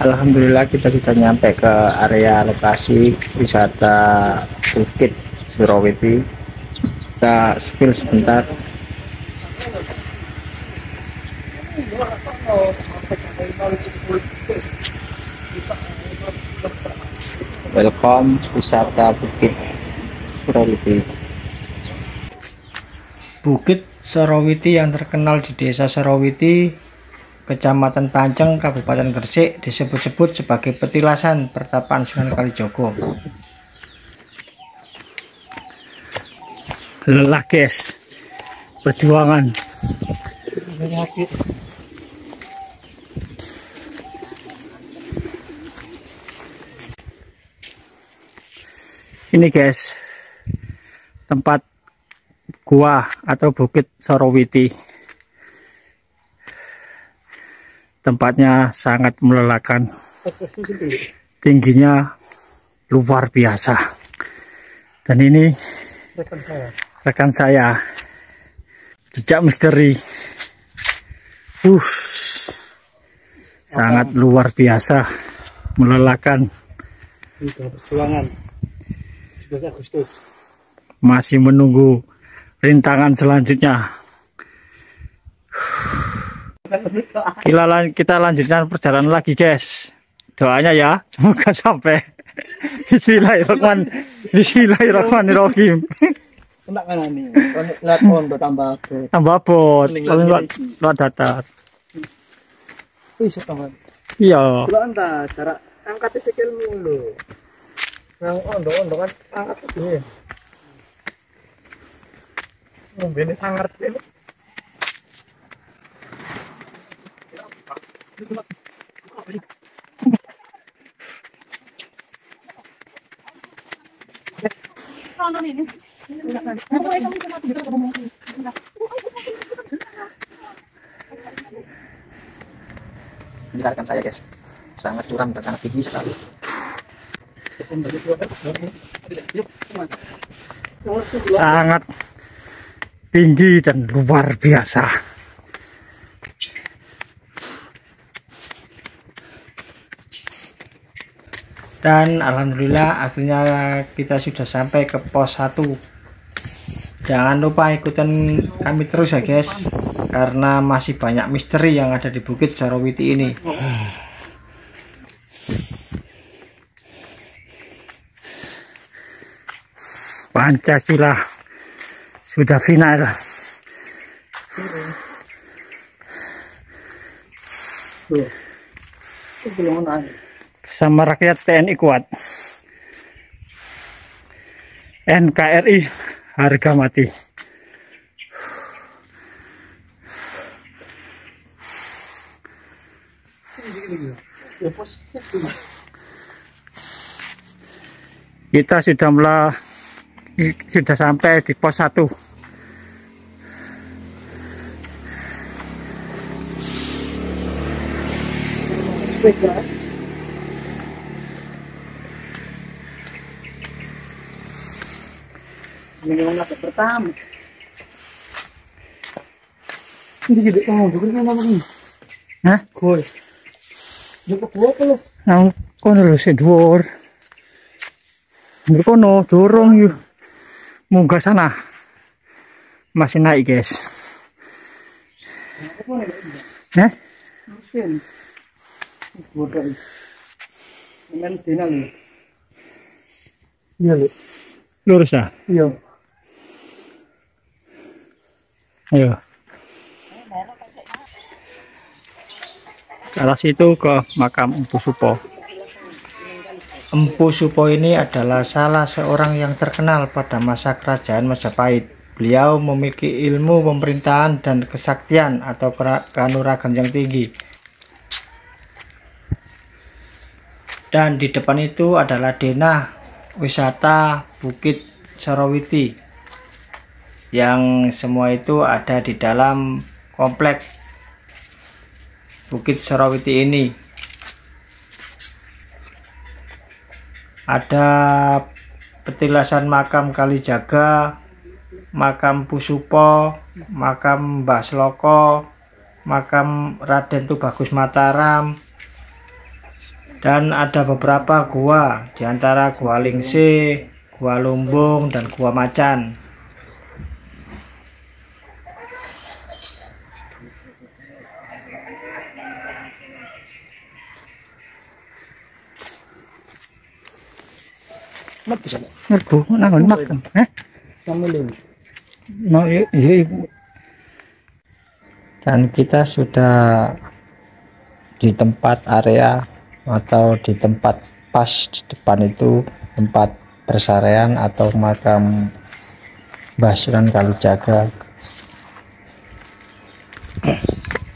Alhamdulillah kita sudah nyampe ke area lokasi wisata Bukit Suraweti kita spill sebentar. Welcome wisata Bukit Suraweti Bukit Suraweti yang terkenal di desa Suraweti Kecamatan Panceng, Kabupaten Gresik disebut-sebut sebagai petilasan pertapaan Sunan Kalijogo. Lelah guys, perjuangan. Ini guys, tempat gua atau bukit Sorowiti tempatnya sangat melelahkan. Tingginya luar biasa. Dan ini rekan saya, rekan saya. jejak misteri. Uh, sangat luar biasa. Melelahkan. Masih menunggu rintangan selanjutnya kita, lan kita lanjutkan perjalanan lagi guys doanya ya semoga sampai Bismillahirrahmanirrahim Bismillahirrahmanirrahim Enak kan ini, lihat pondok tambah bot. Tambah bot, lihat datar. Bisa kawan. Iya. Kalau anda cara angkat sikilmu lo. Yang ondo ondo kan angkat ini. Ngombe sangar ini. Dengarkan saya guys, sangat curam dan sangat tinggi sekali. Sangat tinggi dan luar biasa. Dan alhamdulillah akhirnya kita sudah sampai ke pos 1 jangan lupa ikutan kami terus ya guys. Karena masih banyak misteri yang ada di Bukit Sarawiti ini. Pancasila sudah final. Belum sama rakyat TNI kuat. NKRI harga mati. Kita sudah mulai sudah sampai di pos 1 Thank nasi pertama hindi gede kamu juga kan apa nih Hah? Koi. Jumpa apa lo? Nang kono lho si dhuwur. Kono dorong yuk. Munggah sana. Masih naik, guys. Hah? Mesin. Bodoh. Nih. Iya, Lu. Lurus ah? Iya. Ayo. Arah situ ke makam Empu Supo. Empu Supo ini adalah salah seorang yang terkenal pada masa kerajaan Majapahit. Beliau memiliki ilmu pemerintahan dan kesaktian atau kanuragan yang tinggi. Dan di depan itu adalah denah wisata Bukit Sarawiti yang semua itu ada di dalam kompleks Bukit Sarawiti ini. Ada petilasan makam Kalijaga makam Pusupo makam Mbah Sloko makam Raden Tubagus Mataram dan ada beberapa gua di antara gua Lingse, gua Lumbung dan gua Macan Ngerbu, nangon makan. No, iya, iya. dan kita sudah di tempat area atau di tempat pas di depan itu tempat persarian atau makam Mbah Sunan Kalijaga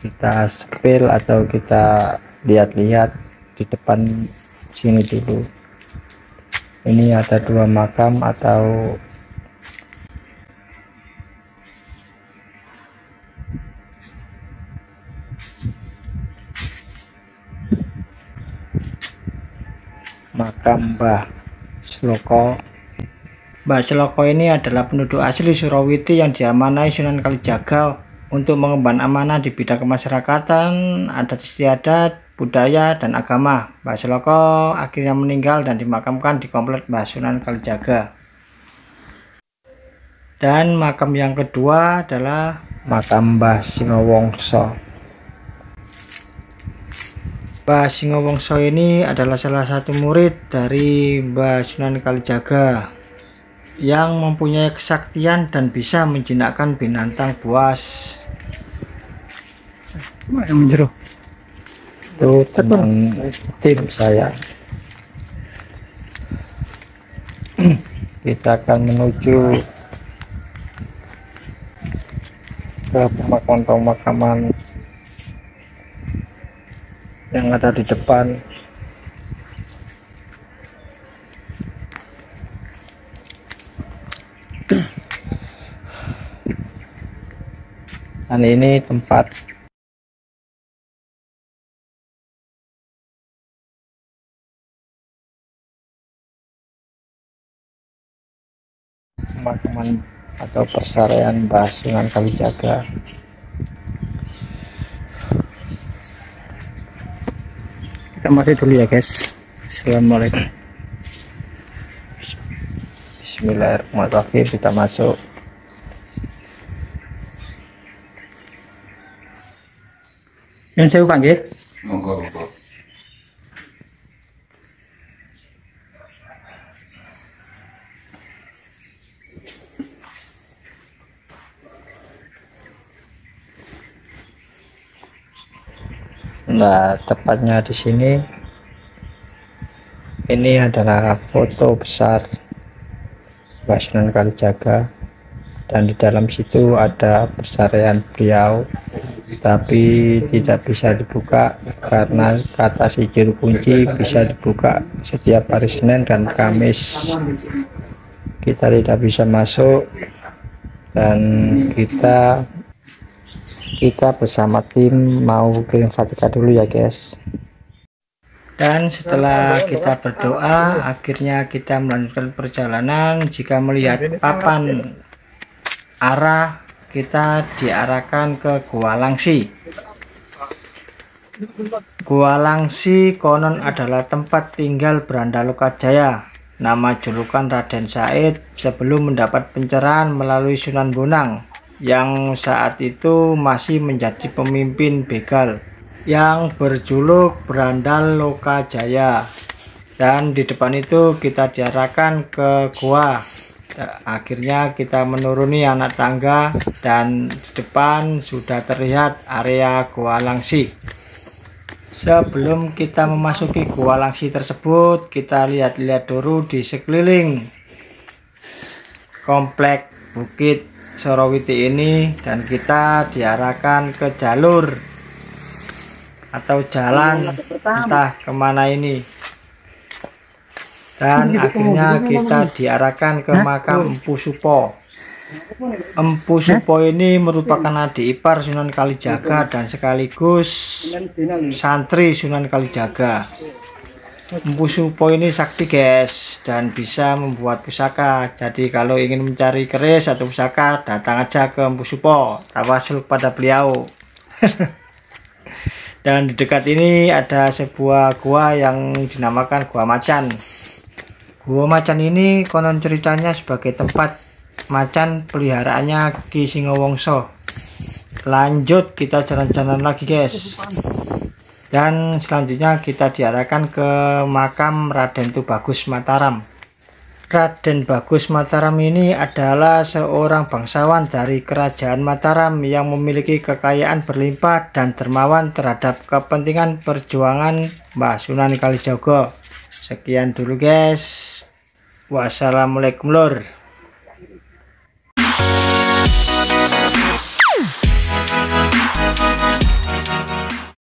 kita sepil atau kita lihat-lihat di depan sini dulu ini ada dua makam atau makam Mbah Sloko. Mbah Sloko ini adalah penduduk asli Surawiti yang diamanai Sunan Kalijaga untuk mengemban amanah di bidang kemasyarakatan, adat istiadat, budaya, dan agama. Mbah Sloko akhirnya meninggal dan dimakamkan di komplek Mbah Sunan Kalijaga. Dan makam yang kedua adalah makam Mbah Singowongso. Mbah Singowongso ini adalah salah satu murid dari Mbah Sunan Kalijaga yang mempunyai kesaktian dan bisa menjinakkan binatang buas. Itu teman tim saya. Kita akan menuju ke pemakaman-pemakaman yang ada di depan dan ini tempat pemakaman atau persarian Mbah Sunan Kalijaga Kita masih dulu ya guys. Assalamualaikum. Bismillahirrahmanirrahim kita masuk Yang saya panggil. Monggo, monggo. Nah, tepatnya di sini. Ini adalah foto besar Mbah Sunan Kalijaga. Dan di dalam situ ada persarian beliau. Tapi tidak bisa dibuka karena kata si juru kunci bisa dibuka setiap hari Senin dan Kamis. Kita tidak bisa masuk dan kita kita bersama tim mau kirim fatihah dulu ya guys. Dan setelah kita berdoa akhirnya kita melanjutkan perjalanan. Jika melihat papan arah kita diarahkan ke Gua Langsi. Gua Langsi konon adalah tempat tinggal Beranda Lokajaya. Nama julukan Raden Said sebelum mendapat pencerahan melalui Sunan Bonang yang saat itu masih menjadi pemimpin begal yang berjuluk Berandal Lokajaya dan di depan itu kita diarahkan ke gua. Akhirnya kita menuruni anak tangga dan di depan sudah terlihat area gua Langsi. Sebelum kita memasuki gua Langsi tersebut kita lihat-lihat dulu di sekeliling komplek Bukit Sorowiti ini dan kita diarahkan ke jalur atau jalan entah ke mana ini. Dan akhirnya kita diarahkan ke makam Empu Supo. Empu Supo ini merupakan adik ipar Sunan Kalijaga dan sekaligus santri Sunan Kalijaga Empu Supo ini sakti guys dan bisa membuat pusaka. Jadi kalau ingin mencari keris atau pusaka datang aja ke Empu Supo tawasul pada beliau. Dan di dekat ini ada sebuah gua yang dinamakan Gua Macan. Gua Macan ini konon ceritanya sebagai tempat macan peliharaannya Ki Singowongso. Lanjut kita jalan-jalan lagi guys dan selanjutnya kita diarahkan ke makam Raden Tubagus Mataram Raden Bagus Mataram ini adalah seorang bangsawan dari kerajaan Mataram yang memiliki kekayaan berlimpah dan dermawan terhadap kepentingan perjuangan Mbah Sunan Kalijogo. Sekian dulu guys. Wassalamualaikum lor.